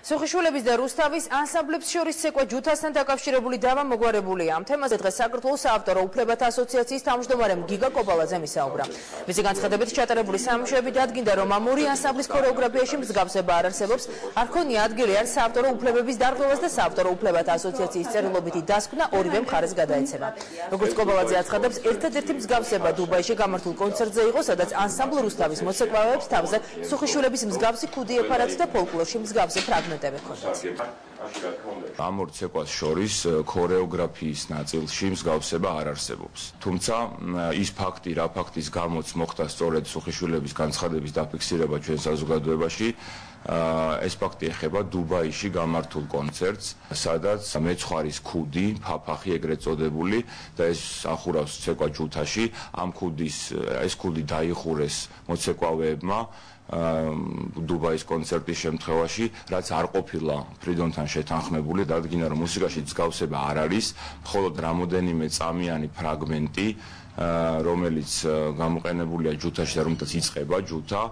სუხიშვილების და რუსთავის ანსამბლებს შორის ცეკვა ჯუთასთან დაკავშირებული დავა მოგვარებულია. ამ თემაზე დღეს საქართველოს საავტორო უფლებათა ასოციაციის თავმჯდომარემ გიგა კოპალაძე მისაუბრა. მისი განცხადებით ჩატარებული სამშვები დადგინდა, რომ ამ ორი ანსამბლის ქორეოგრაფიაში მსგავსება არ არსებობს. არ ქონია ადგილი არ საავტორო უფლებების დარღვევას და საავტორო უფლებათა ასოციაციის წერილობითი დასკვნა ორივე მხარეს გადაეცემა. როგორც კოპალაძე აცხადებს, ერთადერთი მსგავსება დუბაიში გამართულ კონცერტზე იყო, სადაც ანსამბლ რუსთავის მოცეკვავეებს თავზე სუხიშვილების მსგავსი ქუდი ეფარათ და ფოლკლორში მსგავსი ფრაგმენტი مصنوده بکنید ამ ორ ცეკვას შორის ქორეოგრაფიის ნაწილში მსგავსება არ არსებობს. თუმცა ის ფაქტი, რა ფაქტის გამოც მოხდა სწორედ სუხიშვილების განცხადების დაფიქსირება ჩვენ საზოგადოებაში, ეს ფაქტი ეხება დუბაიში გამართულ კონცერტს, სადაც მეცხარის ქუდი, ფაფახი ეგრეთ წოდებული და ეს ახურავს ცეკვა ჯუთაში, ამ ქუდის ეს ქუდი დაიხურეს მოცეკვავეებმა დუბაის კონცერტის შემთხვევაში, რაც არ ყოფილა ფრიდონთან შეთანხმებული, დადგინა რომ მუსიკაში მსგავსება არ არის, მხოლოდ რამოდენიმე წამიანი ფრაგმენტი, რომელიც გამოყენებულია ჯუთაში და რომელთაც იწება ჯუთა